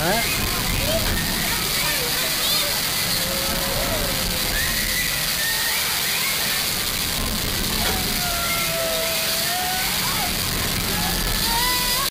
Đấy.